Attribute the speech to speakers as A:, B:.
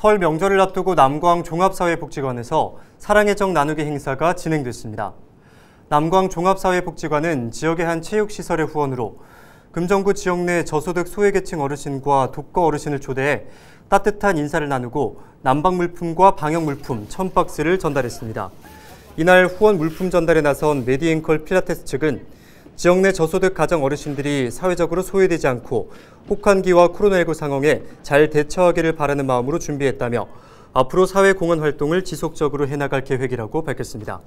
A: 설 명절을 앞두고 남광 종합사회복지관에서 사랑의 정 나누기 행사가 진행됐습니다. 남광 종합사회복지관은 지역의 한 체육시설의 후원으로 금정구 지역 내 저소득 소외계층 어르신과 독거 어르신을 초대해 따뜻한 인사를 나누고 난방 물품과 방역 물품 1000박스를 전달했습니다. 이날 후원 물품 전달에 나선 메디앵컬 필라테스 측은 지역 내 저소득 가정 어르신들이 사회적으로 소외되지 않고 혹한기와 코로나19 상황에 잘 대처하기를 바라는 마음으로 준비했다며 앞으로 사회 공헌 활동을 지속적으로 해나갈 계획이라고 밝혔습니다.